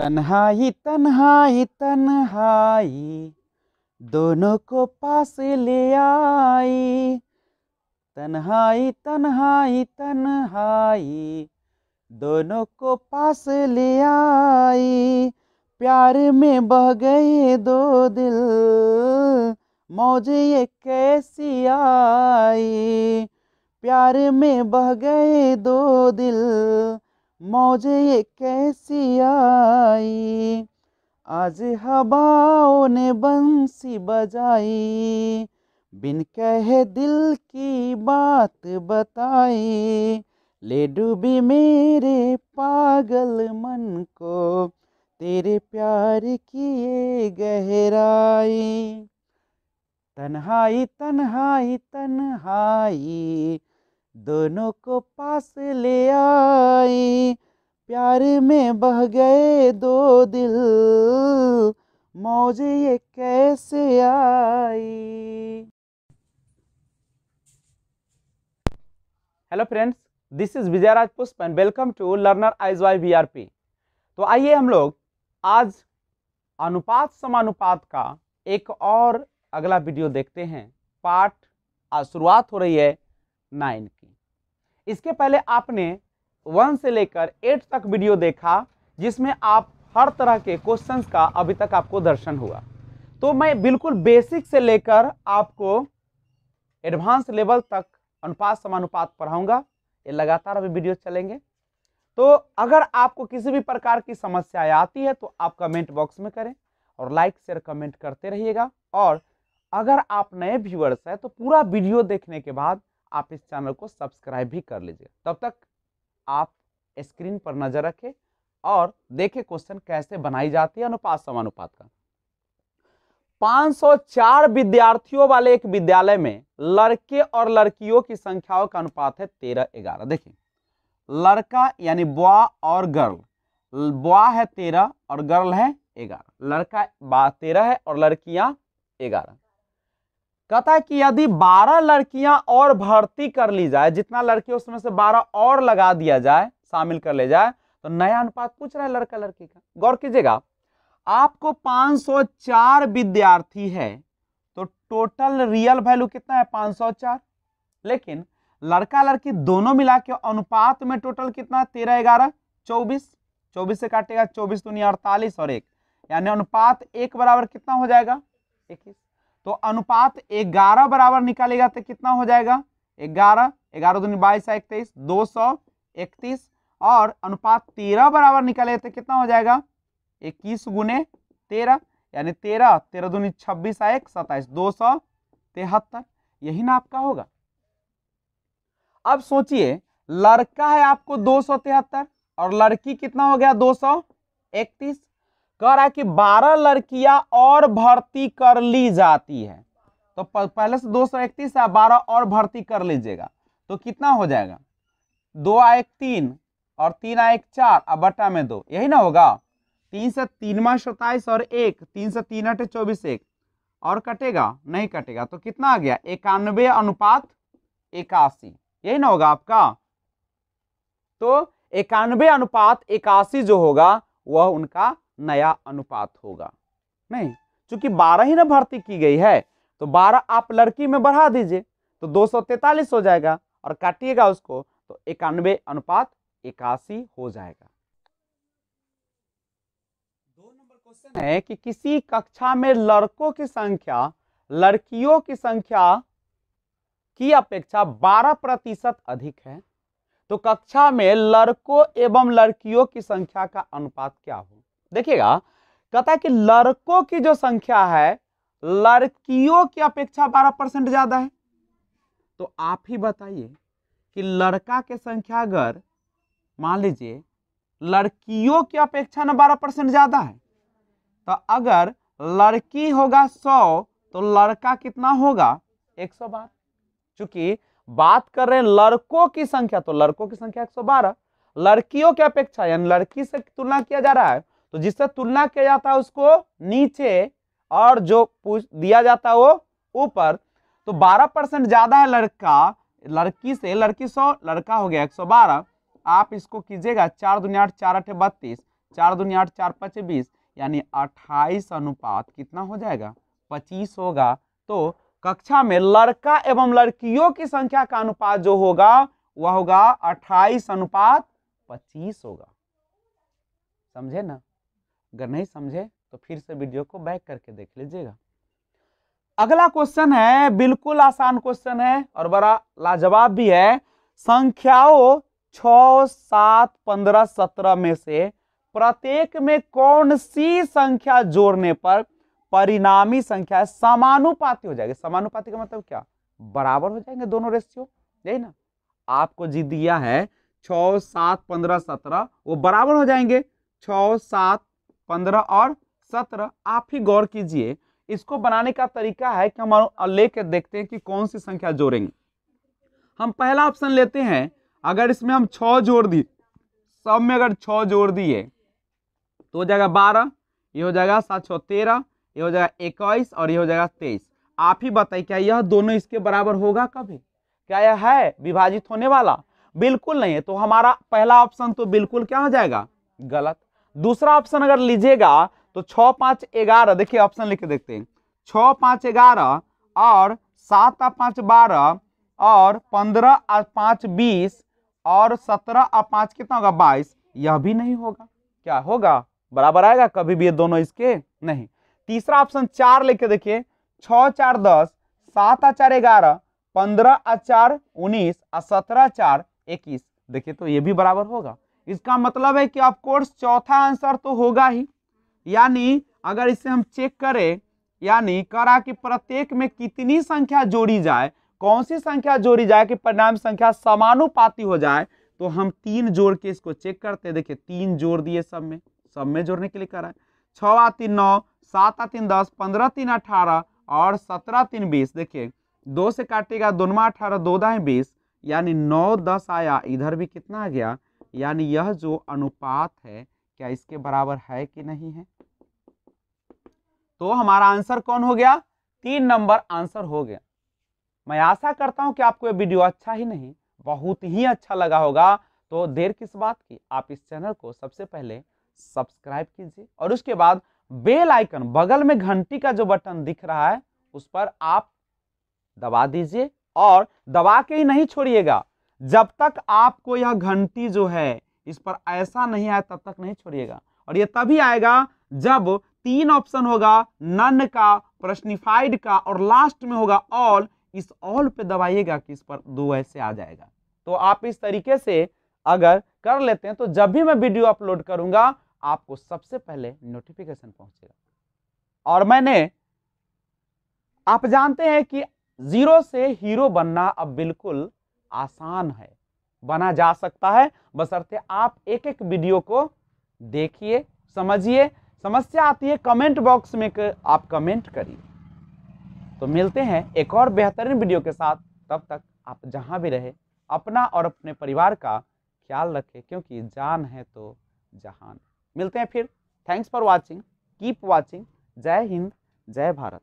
तन्हाई तन्हाई तन्हाई, दोनों को पास ले आई। तन्हाई तन्हाई तन्हाई, दोनों को पास ले आई। प्यार में बह गए दो दिल, मौज ये कैसी आई। प्यार में बह गए दो दिल, मौज ये कैसी आई आज हवाओं ने बंसी बजाई, बिन कहे दिल की बात बताई। ले डूबी मेरे पागल मन को, तेरे प्यार की ये गहराई। तन्हाई तन्हाई तन्हाई, दोनों को पास ले आई। प्यार में बह गए दो दिल। मौज ये कैसे आई? Hello friends this is Vijay Raj Pushp and welcome to learner eyes Y V R P तो आइए हम लोग आज अनुपात समानुपात का एक और अगला वीडियो देखते हैं। पार्ट आज शुरुआत हो रही है नाइन की। इसके पहले आपने वन से लेकर एट तक वीडियो देखा, जिसमें आप हर तरह के क्वेश्चंस का अभी तक आपको दर्शन हुआ। तो मैं बिल्कुल बेसिक से लेकर आपको एडवांस लेवल तक अनुपात, समानुपात पढ़ाऊँगा। ये लगातार अभी वीडियो चलेंगे। तो अगर आपको किसी भी प्रकार की समस्या आती है तो आप कमेंट बॉक्स में करें और लाइक शेयर कमेंट करते रहिएगा। और अगर आप नए व्यूअर्स हैं तो पूरा वीडियो देखने के बाद आप इस चैनल को सब्सक्राइब भी कर लीजिए। तब तक आप स्क्रीन पर नज़र रखें और देखें क्वेश्चन कैसे बनाई जाती है अनुपात समानुपात का। 504 विद्यार्थियों वाले एक विद्यालय में लड़के और लड़कियों की संख्याओं का अनुपात है तेरह ग्यारह। देखिए, लड़का यानी बुआ और गर्ल, बुआ है तेरह और गर्ल है ग्यारह। लड़का तेरह है और लड़कियाँ ग्यारह। कहता है कि यदि बारह लड़कियाँ और भर्ती कर ली जाए, जितना लड़की उसमें से बारह और लगा दिया जाए, शामिल कर ले जाए तो नया अनुपात पूछ रहा है लड़का लड़की का। गौर कीजिएगा, आपको 504 विद्यार्थी है तो टोटल रियल वैल्यू कितना है? 504 लेकिन लड़का लड़की दोनों मिला के अनुपात में टोटल कितना तेरह, ग्यारह, चौबीस। चौबीस से काटेगा, चौबीस दुनिया अड़तालीस और एक। यानी अनुपात एक बराबर कितना हो जाएगा? इक्कीस। तो अनुपात ग्यारह बराबर निकालेगा तो कितना हो जाएगा? ग्यारह ग्यारह दूनी बाईस इकतीस, दो सौ इकतीस। और अनुपात तेरह बराबर निकालेगा तो कितना हो जाएगा? इक्कीस गुने तेरह, यानी तेरह तेरह दूनी छब्बीस एक, सत्ताईस, दो सौ तिहत्तर। यही ना आपका होगा। अब सोचिए, लड़का है आपको दो सौ तिहत्तर और लड़की कितना हो गया? दो सौ इकतीस। कह रहा है कि बारह लड़कियाँ और भर्ती कर ली जाती है। तो पहले से दो सौ इकतीस है, बारह और भर्ती कर लीजिएगा। तो कितना हो जाएगा? दो आ एक तीन और तीन आ एक चार, अब बटा में दो। यही ना होगा? तीन से तीन माह सत्ताईस और एक, तीन से तीन अठे चौबीस एक। और कटेगा? नहीं कटेगा। तो कितना आ गया? इक्यानवे अनुपात इक्यासी। यही ना होगा आपका? तो इक्यानवे अनुपात इक्यासी जो होगा, वह उनका नया अनुपात होगा। नहीं, चूँकि बारह ही ना भर्ती की गई है तो बारह आप लड़की में बढ़ा दीजिए तो दो हो जाएगा और काटिएगा उसको तो इक्यानवे अनुपात इक्यासी हो जाएगा। दो नंबर क्वेश्चन है कि किसी कक्षा में लड़कों की संख्या, लड़कियों की संख्या की अपेक्षा 12 प्रतिशत अधिक है तो कक्षा में लड़कों एवं लड़कियों की संख्या का अनुपात क्या हो? देखिएगा, कहता है कि लड़कों की जो संख्या है, लड़कियों की अपेक्षा 12 परसेंट ज़्यादा है। तो आप ही बताइए कि लड़का के संख्या अगर, मान लीजिए, लड़कियों की अपेक्षा ना 12 परसेंट ज़्यादा है तो अगर लड़की होगा 100 तो लड़का कितना होगा? 112 चूँकि बात कर रहे हैं लड़कों की संख्या तो लड़कों की संख्या 112 लड़कियों की अपेक्षा, यानी लड़की से तुलना किया जा रहा है तो जिससे तुलना किया जाता है उसको नीचे और जो पूछ दिया जाता है वो ऊपर। तो 12 परसेंट ज़्यादा है लड़का, लड़की से, लड़की 100 लड़का हो गया 112 आप इसको कीजिएगा चार दुनिया आठ, चार अठे बत्तीस, चार दुनिया आठ, चार पचे बीस, यानी अट्ठाईस अनुपात कितना हो जाएगा? पच्चीस होगा। तो कक्षा में लड़का एवं लड़कियों की संख्या का अनुपात जो होगा, वह होगा अट्ठाईस अनुपात पच्चीस होगा। समझे ना? अगर नहीं समझे तो फिर से वीडियो को बैक करके देख लीजिएगा। अगला क्वेश्चन है, बिल्कुल आसान क्वेश्चन है और बड़ा लाजवाब भी है। संख्याओं छ सात, पंद्रह, सत्रह में से प्रत्येक में कौन सी संख्या जोड़ने पर परिणामी संख्या समानुपाती हो जाएगी। समानुपाती का मतलब क्या? बराबर हो जाएँगे दोनों रेशियो यही ना? आपको जी दिया है छ सात, पंद्रह, सत्रह, वो बराबर हो जाएँगे। छ सात पंद्रह और सत्रह, आप ही गौर कीजिए। इसको बनाने का तरीका है कि हम लेकर देखते हैं कि कौन सी संख्या जोड़ेंगे। हम पहला ऑप्शन लेते हैं। अगर इसमें हम छ जोड़ दी, सब में अगर छ जोड़ दिए तो हो जाएगा बारह, ये हो जाएगा सात छः तेरह, ये हो जाएगा इक्कीस और ये हो जाएगा तेईस। आप ही बताइए, क्या यह दोनों इसके बराबर होगा कभी? क्या यह है विभाजित होने वाला? बिल्कुल नहीं है तो हमारा पहला ऑप्शन तो बिल्कुल क्या हो जाएगा? गलत। दूसरा ऑप्शन अगर लीजिएगा तो छ पाँच, ग्यारह, देखिए ऑप्शन लिख के देखते हैं। छ पाँच, ग्यारह और सात आ पाँच, बारह और पंद्रह आ पाँच, बीस और सत्रह आ पाँच, कितना होगा? बाईस। यह भी नहीं होगा। क्या होगा? बराबर आएगा? कभी भी ये दोनों इसके नहीं। तीसरा ऑप्शन चार लेके देखिए। छ चार, दस, सात आ चार, ग्यारह, पंद्रह आ चार, उन्नीस और सत्रह, चार, इक्कीस। देखिए तो ये भी बराबर होगा। इसका मतलब है कि ऑफकोर्स चौथा आंसर तो होगा ही। यानी, अगर इसे हम चेक करें, यानी, करा कि प्रत्येक में कितनी संख्या जोड़ी जाए, कौन सी संख्या जोड़ी जाए कि परिणाम संख्या समानुपाती हो जाए तो हम तीन जोड़ के इसको चेक करते हैं। देखिए, तीन जोड़ दिए सब में सब में जोड़ने के लिए करा छः तीन नौ, सात आ तीन दस, पंद्रह तीन अठारह और सत्रह तीन बीस। देखिए, दो से काटेगा दोनों अठारह, दो दाएँ बीस, यानी नौ दस आया। इधर भी कितना आ गया? यानी यह जो अनुपात है, क्या इसके बराबर है कि नहीं है? तो हमारा आंसर कौन हो गया? तीन नंबर आंसर हो गया। मैं आशा करता हूँ कि आपको ये वीडियो अच्छा ही नहीं, बहुत ही अच्छा लगा होगा। तो देर किस बात की? आप इस चैनल को सबसे पहले सब्सक्राइब कीजिए और उसके बाद बेल आइकन, बगल में घंटी का जो बटन दिख रहा है, उस पर आप दबा दीजिए और दबा के ही नहीं छोड़िएगा। जब तक आपको यह घंटी जो है, इस पर ऐसा नहीं आया तब तक नहीं छोड़िएगा। और यह तभी आएगा जब तीन ऑप्शन होगा नन का प्रश्निफाइड का और लास्ट में होगा ऑल इस ऑल पे दबाइएगा कि इस पर दो ऐसे आ जाएगा। तो आप इस तरीके से अगर कर लेते हैं तो जब भी मैं वीडियो अपलोड करूँगा, आपको सबसे पहले नोटिफिकेशन पहुंचेगा। और मैंने, आप जानते हैं कि ज़ीरो से हीरो बनना अब बिल्कुल आसान है। बना जा सकता है। बशर्ते आप एक एक वीडियो को देखिए, समझिए, समस्या आती है कमेंट बॉक्स में कर आप कमेंट करिए। तो मिलते हैं एक और बेहतरीन वीडियो के साथ। तब तक आप जहाँ भी रहे, अपना और अपने परिवार का ख्याल रखें, क्योंकि जान है तो जहान। मिलते हैं फिर। Thanks for watching keep watching जय हिंद, जय भारत।